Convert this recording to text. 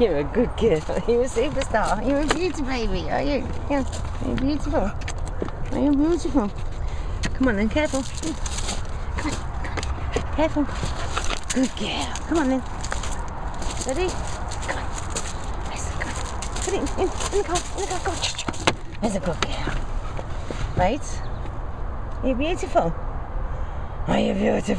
You're a good kid. You're a superstar. You're a beauty baby, are you? Yeah. You're beautiful. Are you beautiful? Come on then, careful. Come on, come on. Careful. Good girl. Come on then. Ready? Come on. Yes, come on. Put it in, in, in the car. In the car. Go. There's a good girl. Right? You're beautiful. Are you beautiful?